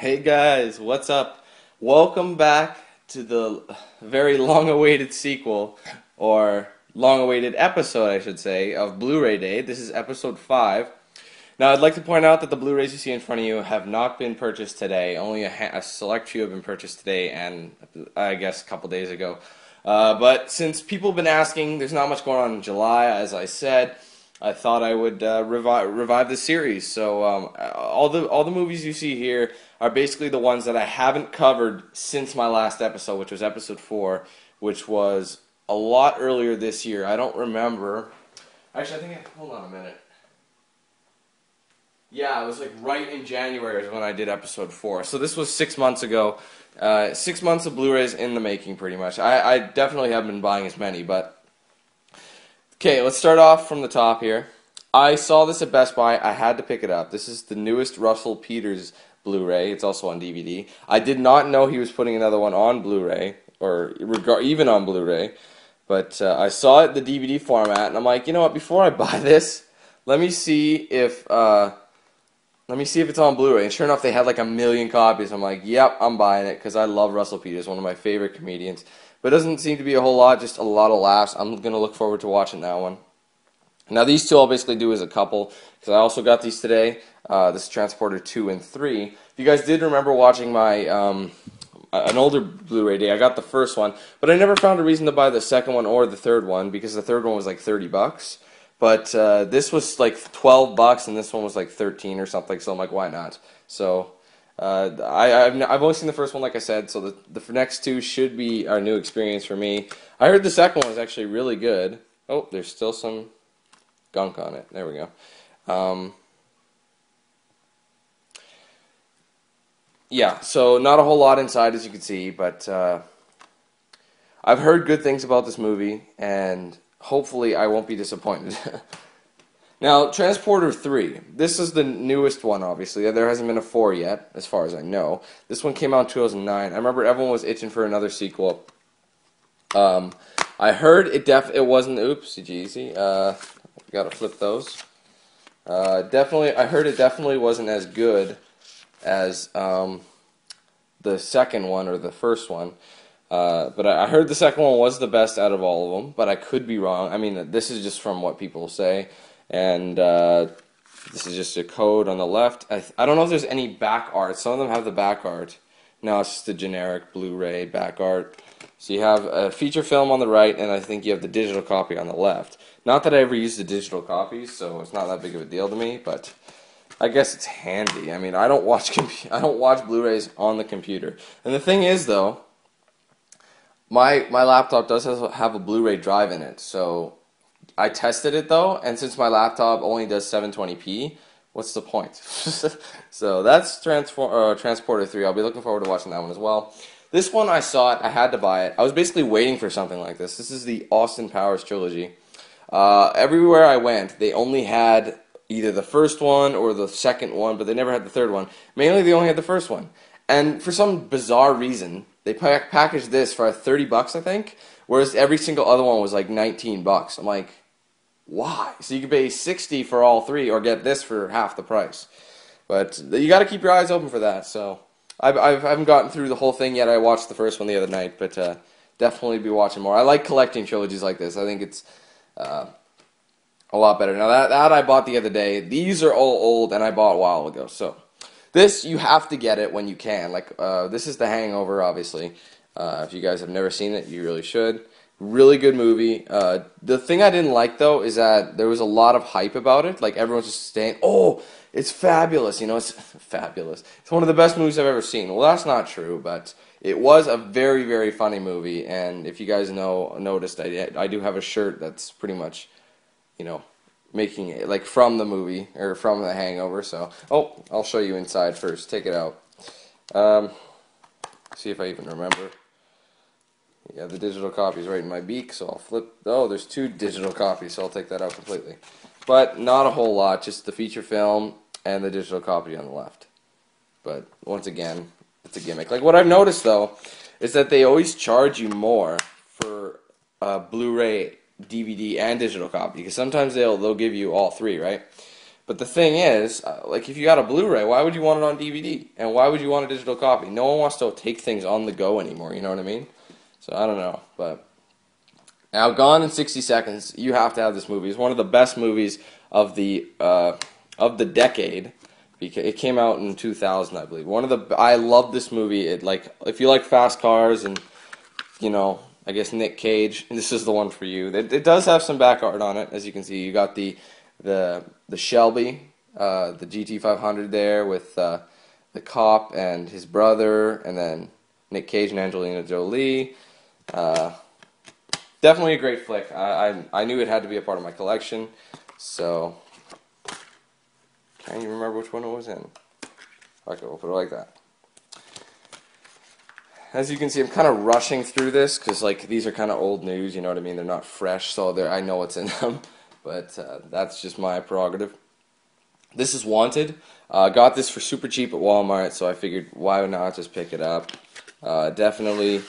Hey guys, what's up? Welcome back to the very long awaited sequel, or long awaited episode, I should say, of Blu ray Day. This is episode 5. Now, I'd like to point out that the Blu rays you see in front of you have not been purchased today. Only a, ha- a select few have been purchased today and I guess a couple days ago. Uh, but since people have been asking, there's not much going on in July, as I said. I thought I would uh, revive revive the series. So um, all the all the movies you see here are basically the ones that I haven't covered since my last episode, which was episode four, which was a lot earlier this year. I don't remember. Actually, I think. I, hold on a minute. Yeah, it was like right in January is when I did episode four. So this was six months ago. Uh, six months of Blu-rays in the making, pretty much. I, I definitely haven't been buying as many, but Okay, let's start off from the top here. I saw this at Best Buy. I had to pick it up. This is the newest Russell Peters Blu-ray. It's also on DVD. I did not know he was putting another one on Blu-ray or even on Blu-ray, but uh, I saw it the DVD format, and I'm like, you know what? Before I buy this, let me see if uh, let me see if it's on Blu-ray. And sure enough, they had like a million copies. I'm like, yep, I'm buying it because I love Russell Peters, one of my favorite comedians. But it doesn't seem to be a whole lot, just a lot of laughs. I'm going to look forward to watching that one. Now, these two I'll basically do as a couple, because I also got these today. Uh, this is Transporter 2 and 3. If you guys did remember watching my um, an older Blu-ray day, I got the first one, but I never found a reason to buy the second one or the third one, because the third one was like 30 bucks. But uh, this was like 12 bucks, and this one was like 13 or something, so I'm like, why not? So uh, I, have I've only seen the first one, like I said, so the, the next two should be our new experience for me. I heard the second one was actually really good. Oh, there's still some gunk on it. There we go. Um, yeah, so not a whole lot inside, as you can see, but uh, I've heard good things about this movie, and hopefully I won't be disappointed. Now, Transporter 3. This is the newest one, obviously. There hasn't been a 4 yet, as far as I know. This one came out in 2009. I remember everyone was itching for another sequel. Um, I heard it def it wasn't oopsie jeezy. Uh, gotta flip those. Uh, definitely, I heard it definitely wasn't as good as um, the second one or the first one. Uh, but I, heard the second one was the best out of all of them, but I could be wrong. I mean, this is just from what people say and uh, this is just a code on the left. I, I don't know if there's any back art. Some of them have the back art. No, it's just the generic Blu-ray back art. So you have a feature film on the right, and I think you have the digital copy on the left. Not that I ever use the digital copies, so it's not that big of a deal to me, but I guess it's handy. I mean, I don't watch I don't watch Blu-rays on the computer. And the thing is, though, my my laptop does have a Blu-ray drive in it, so I tested it though, and since my laptop only does 720p, what's the point? so that's Transfor- uh, Transporter 3. I'll be looking forward to watching that one as well. This one I saw it, I had to buy it. I was basically waiting for something like this. This is the Austin Powers trilogy. Uh, everywhere I went, they only had either the first one or the second one, but they never had the third one. Mainly, they only had the first one. And for some bizarre reason, they pack- packaged this for 30 bucks, I think, whereas every single other one was like 19 bucks. I'm like, why? So you could pay 60 for all three or get this for half the price. But you got to keep your eyes open for that. So I've, I've, I haven't gotten through the whole thing yet. I watched the first one the other night, but uh, definitely be watching more. I like collecting trilogies like this. I think it's uh, a lot better. Now that that I bought the other day. These are all old, and I bought a while ago. So this you have to get it when you can. Like uh, this is The Hangover, obviously. Uh, if you guys have never seen it, you really should. Really good movie. Uh, the thing I didn't like though is that there was a lot of hype about it. Like everyone's just saying, "Oh, it's fabulous!" You know, it's fabulous. It's one of the best movies I've ever seen. Well, that's not true, but it was a very, very funny movie. And if you guys know, noticed, I I do have a shirt that's pretty much, you know, making it like from the movie or from The Hangover. So, oh, I'll show you inside first. Take it out. Um, see if I even remember. Yeah, the digital copy is right in my beak, so I'll flip. Oh, there's two digital copies, so I'll take that out completely. But not a whole lot, just the feature film and the digital copy on the left. But once again, it's a gimmick. Like what I've noticed though, is that they always charge you more for a Blu-ray, DVD, and digital copy because sometimes they'll they'll give you all three, right? But the thing is, uh, like if you got a Blu-ray, why would you want it on DVD? And why would you want a digital copy? No one wants to take things on the go anymore. You know what I mean? So I don't know, but now Gone in 60 Seconds. You have to have this movie. It's one of the best movies of the uh, of the decade. Because it came out in 2000, I believe. One of the I love this movie. It like if you like fast cars and you know I guess Nick Cage. This is the one for you. It, it does have some back art on it, as you can see. You got the the the Shelby, uh, the GT500 there with uh, the cop and his brother, and then Nick Cage and Angelina Jolie. Uh, definitely a great flick. I, I I knew it had to be a part of my collection, so can't even remember which one it was in. Okay, we'll put it like that as you can see, I'm kind of rushing through this because like these are kind of old news. You know what I mean? They're not fresh, so I know what's in them, but uh, that's just my prerogative. This is Wanted. Uh, got this for super cheap at Walmart, so I figured why not just pick it up. Uh, definitely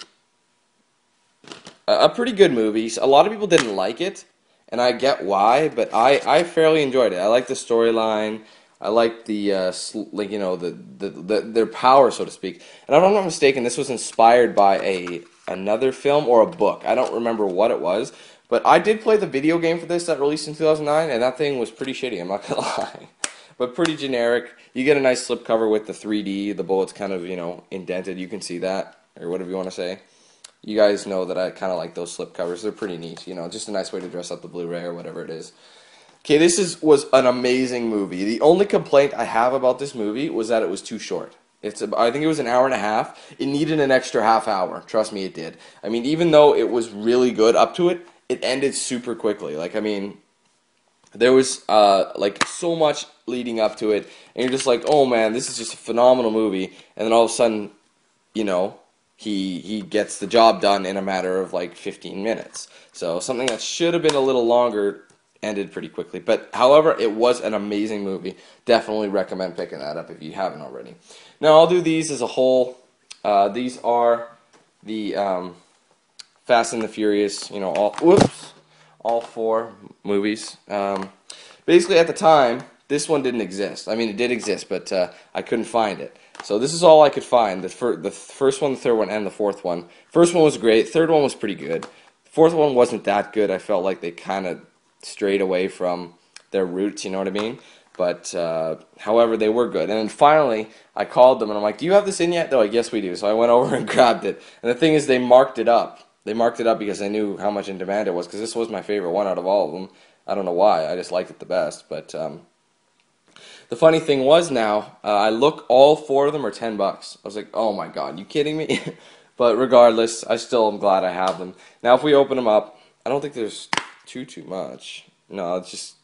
a, pretty good movie. A lot of people didn't like it, and I get why, but I, I fairly enjoyed it. I like the storyline. I like the uh, like you know the, the, the their power so to speak. And if I'm not mistaken, this was inspired by a another film or a book. I don't remember what it was, but I did play the video game for this that released in 2009, and that thing was pretty shitty. I'm not gonna lie, but pretty generic. You get a nice slipcover with the 3D. The bullet's kind of you know indented. You can see that or whatever you want to say. You guys know that I kind of like those slip covers. They're pretty neat. You know, just a nice way to dress up the Blu-ray or whatever it is. Okay, this is was an amazing movie. The only complaint I have about this movie was that it was too short. It's I think it was an hour and a half. It needed an extra half hour. Trust me, it did. I mean, even though it was really good up to it, it ended super quickly. Like I mean, there was uh, like so much leading up to it, and you're just like, oh man, this is just a phenomenal movie. And then all of a sudden, you know, he he gets the job done in a matter of like 15 minutes. So something that should have been a little longer ended pretty quickly. But however, it was an amazing movie. Definitely recommend picking that up if you haven't already. Now I'll do these as a whole. Uh, these are the um, Fast and the Furious. You know, all whoops, all four movies. Um, basically, at the time, this one didn't exist. I mean, it did exist, but uh, I couldn't find it. So this is all I could find. The, fir the first one, the third one, and the fourth one. First one was great. Third one was pretty good. Fourth one wasn't that good. I felt like they kind of strayed away from their roots, you know what I mean? But uh, however, they were good. And then finally, I called them and I'm like, "Do you have this in yet?" They're like, "Yes, we do." So I went over and grabbed it. And the thing is, they marked it up. They marked it up because they knew how much in demand it was. Because this was my favorite one out of all of them. I don't know why. I just liked it the best. But um, the funny thing was now, uh, I look, all four of them are ten bucks. I was like, "Oh my god, you kidding me?" but regardless, I still am glad I have them. Now, if we open them up, I don't think there's too too much. No, it's just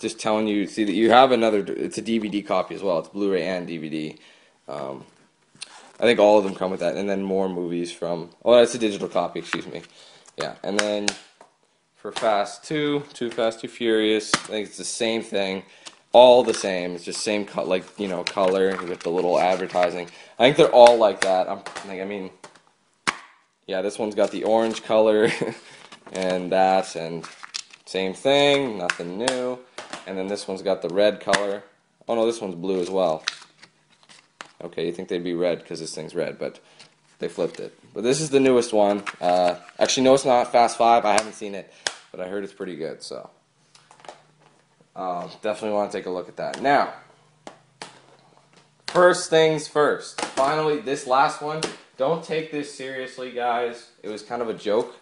just telling you. See that you have another. It's a DVD copy as well. It's Blu-ray and DVD. Um, I think all of them come with that, and then more movies from. Oh, that's a digital copy. Excuse me. Yeah, and then for Fast Two, Too Fast, Too Furious. I think it's the same thing. All the same. It's just same cut, like you know, color with the little advertising. I think they're all like that. I'm like, I mean, yeah, this one's got the orange color. and that and same thing nothing new and then this one's got the red color oh no this one's blue as well okay you think they'd be red because this thing's red but they flipped it but this is the newest one uh, actually no it's not Fast 5 I haven't seen it but I heard it's pretty good so uh, definitely want to take a look at that now first things first finally this last one don't take this seriously guys it was kind of a joke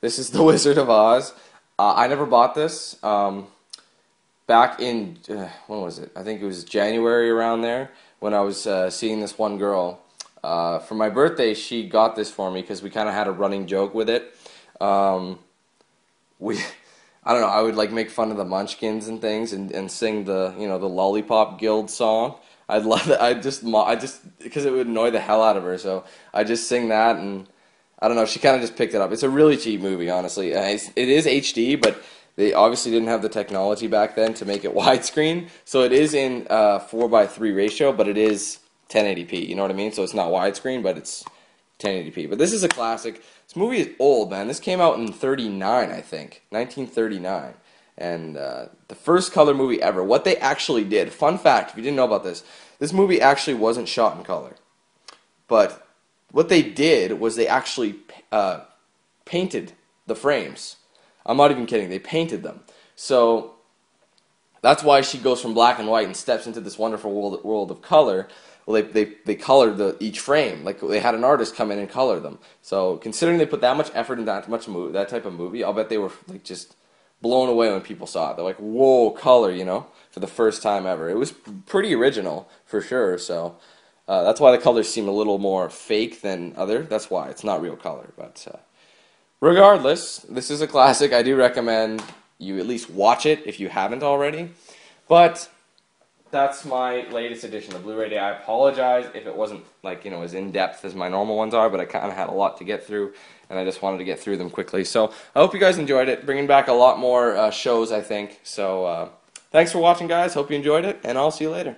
this is The Wizard of Oz. Uh, I never bought this. Um, back in, uh, when was it? I think it was January around there when I was uh, seeing this one girl. Uh, for my birthday, she got this for me because we kind of had a running joke with it. Um, we, I don't know, I would like make fun of the Munchkins and things and, and sing the, you know, the Lollipop Guild song. I'd love that. I just, I just, because it would annoy the hell out of her. So I just sing that and I don't know. She kind of just picked it up. It's a really cheap movie, honestly. Uh, it's, it is HD, but they obviously didn't have the technology back then to make it widescreen. So it is in uh, 4 by 3 ratio, but it is 1080p. You know what I mean? So it's not widescreen, but it's 1080p. But this is a classic. This movie is old, man. This came out in 39, I think. 1939. and uh, the first color movie ever. What they actually did, fun fact, if you didn't know about this, this movie actually wasn't shot in color, but what they did was they actually uh, painted the frames. I'm not even kidding. They painted them. So that's why she goes from black and white and steps into this wonderful world, world of color. Well, they, they, they colored the, each frame. Like they had an artist come in and color them. So considering they put that much effort in that much movie, that type of movie, I'll bet they were like just blown away when people saw it. They're like, "Whoa, color!" You know, for the first time ever. It was pretty original for sure. So uh, that's why the colors seem a little more fake than other. That's why it's not real color. But uh, regardless, this is a classic. I do recommend you at least watch it if you haven't already. But that's my latest edition of Blu-ray Day. I apologize if it wasn't like you know as in depth as my normal ones are, but I kind of had a lot to get through, and I just wanted to get through them quickly. So I hope you guys enjoyed it. Bringing back a lot more uh, shows, I think. So uh, thanks for watching, guys. Hope you enjoyed it, and I'll see you later.